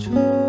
멈춰